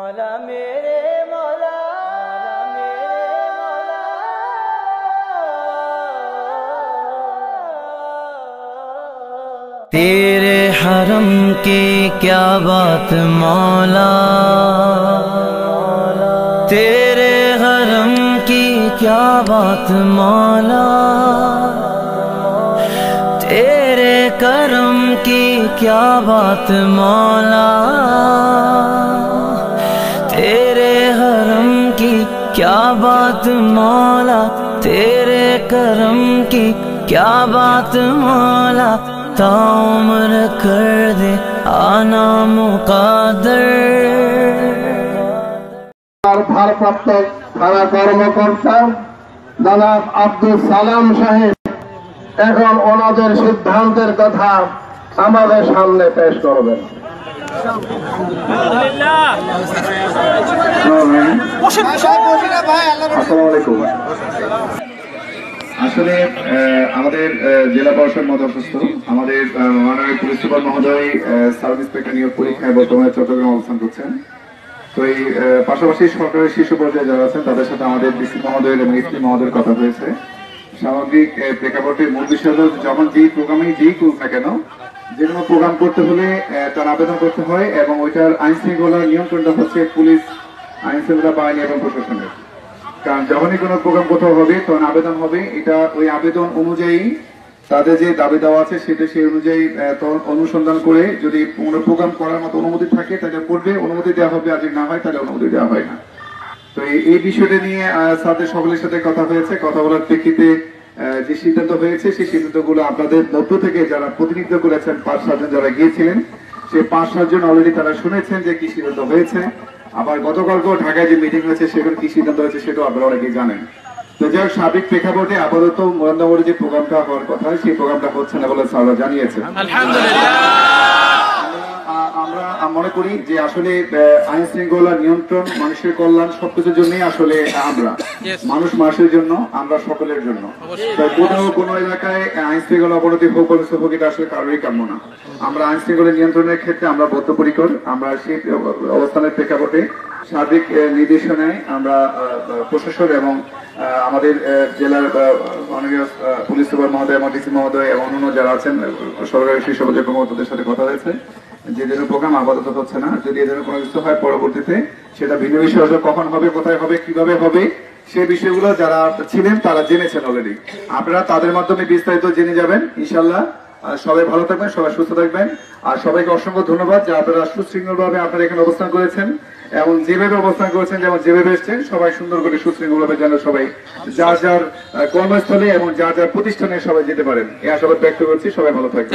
मौला मेरे मौला तेरे हरम की क्या बात मौला? तेरे हरम की क्या बात मौला? तेरे करम की क्या बात मौला? तेरे हरम की क्या बात मौला तेरे करम की क्या बात मौला ताउम्र कर दे आना मुकादर তার ভারপ্রাপ্ত থানা কর্মকর্তা জনাব আব্দুল সালাম সাহেব এখন ওনাদের সিদ্ধান্তের কথা আমাদের সামনে পেশ করবেন আসসালামু আলাইকুম আসলে আমাদের জেলা পরিষদ মদস্ত আমাদের মাননীয় পুলিশ সুপার মহোদয় সাব ইন্সপেক্টর নিয়োগ পরীক্ষায় বর্তমানে অবস্থান করছেন। তো এই পাশাপাশি সরকারের শীর্ষ পর্যায়ে যারা আছেন তাদের সাথে আমাদের ডিসি এবং মহোদয়ের কথা হয়েছে। সামগ্রিক আহ, প্রেক্ষাপটে মূল বিষয় হলো যখন যেই প্রোগ্রামে যেই করুক না কেন যে কোনো প্রোগ্রাম করতে হলে তার আবেদন করতে হয় এবং ওইটার আইন শৃঙ্খলা নিয়ন্ত্রণটা হচ্ছে পুলিশ আইন শৃঙ্খলা বাহিনী এবং প্রশাসনের। কারণ যখনই কোনো প্রোগ্রাম কোথাও হবে, তখন আবেদন হবে, এটা ওই আবেদন অনুযায়ী তাদের যে দাবি দেওয়া আছে, সেটা সেই অনুযায়ী অনুসন্ধান করে যদি কোনো প্রোগ্রাম করার মতো অনুমতি থাকে, তাহলে করবে, অনুমতি দেওয়া হবে, আর যদি না হয়, তাহলে অনুমতি দেওয়া হয় না। তো এই- বিষয়টা নিয়ে স্যারদের সকলের সাথে কথা হয়েছে, কথা বলার প্রেক্ষিতে যে সিদ্ধান্ত হয়েছে, সেই সিদ্ধান্তগুলো আপনাদের মধ্য থেকে যারা প্রতিনিধিত্ব করেছেন, পাঁচ সাতজন যারা গিয়েছিলেন, সেই পাঁচ সাতজন অলরেডি তারা শুনেছেন যে কি সিদ্ধান্ত হয়েছে। আবার গতকালকেও ঢাকায় যে মিটিং হয়েছে, সেখানে কি সিদ্ধান্ত হয়েছে সেটাও আপনারা অনেকেই জানেন। তো যাই হোক সার্বিক প্রেক্ষাপটে আপাতত মোরান্দামোড়ে যে প্রোগ্রামটা হওয়ার কথা, সেই প্রোগ্রামটা হচ্ছে না বলে স্যাররা জানিয়েছে আ- আমরা আ- মনে করি যে আসলে আইন শৃঙ্খলা নিয়ন্ত্রণ মানুষের কল্যাণ সবকিছুর জন্যই আসলে আমরা। মানুষ মানুষের জন্য আমরা সকলের জন্য। কোনো কোনো এলাকায় আইন শৃঙ্খলা অবনতি হোক অনিষ্ট হোক এটা আসলে কারোরই কাম্য না। আমরা আইন শৃঙ্খলা নিয়ন্ত্রণের ক্ষেত্রে আমরা বদ্ধপরিকর। আমরা সেই অবস্থানের প্রেক্ষাপটে সার্বিক নির্দেশনায় আমরা প্রশাসন এবং আমাদের জেলার মাননীয় পুলিশ সুপার মহোদয় এবং ডিসি মহোদয় এবং অন্যান্য যারা আছেন আহ, সরকারি শীর্ষ পর্যায়ে কর্মকর্তাদের সাথে কথা হয়েছে। যে ধরনের প্রোগ্রাম আপাতত হচ্ছে না। যদি এ ধরনের কোনো কিছু হয় পরবর্তীতে সেটা ভিন্ন বিষয় কখন হবে কোথায় হবে কীভাবে হবে সেই বিষয়গুলো যারা ছিলেন তারা জেনেছেন অলরেডি আপনারা তাদের মাধ্যমে বিস্তারিত জেনে যাবেন ইনশাল্লাহ সবাই ভালো থাকবেন সবাই সুস্থ থাকবেন। আর সবাইকে অসংখ্য ধন্যবাদ যে আপনারা সুশৃঙ্খল ভাবে আপনারা এখানে অবস্থান করেছেন। এবং যেভাবে অবস্থান করেছেন যেমন যেভাবে এসছেন সবাই সুন্দর করে সুশৃঙ্খল ভাবে যেন সবাই যার যার কর্মস্থলে এবং যার যার প্রতিষ্ঠানে সবাই যেতে পারেন। এই আশাবাদ ব্যক্ত করছি সবাই ভালো থাকবেন।